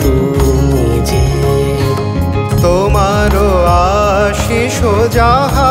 তুমি যে তোমারও আশিস যাহা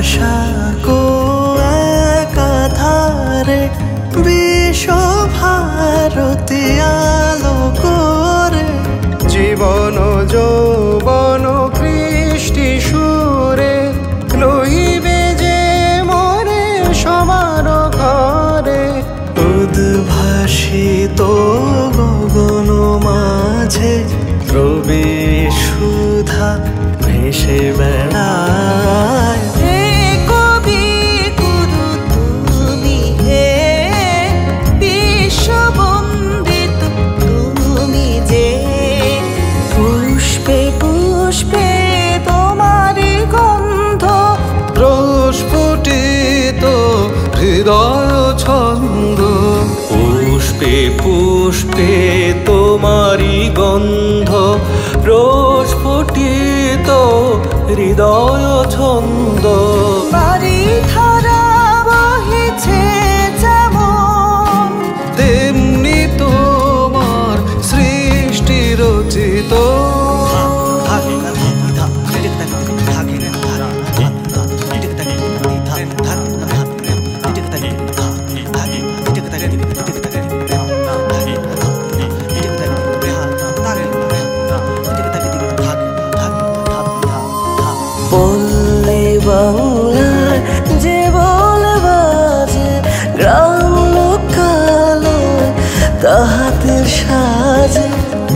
ভাষা কো একাধারে বিশ্ব ভারতী আলো করে। জীবন যৌবন কৃষ্টি সুরে লইবে যে মরে সবার ঘরে। উদ্ভাসিত গগন মাঝে রবি সুধা ভেসে বেড়ায়। হৃদয় ছন্দ। পুষ্পে পুষ্পে তোমারি গন্ধ। প্রস্ফুটিত হৃদয় ছন্দ। বাংলার যে বলবাজে গ্রাম লোকালো তাহাতে সাজে।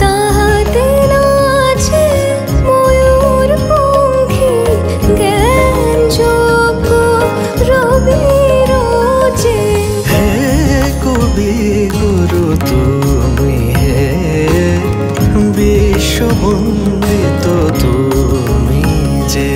তাহাতে নাচে ময়ূর পঙ্খী জ্ঞান যোগ্য রবি রোজে হে কবি গুরু তুমি হে বিশ্ববন্দিত তুমি যে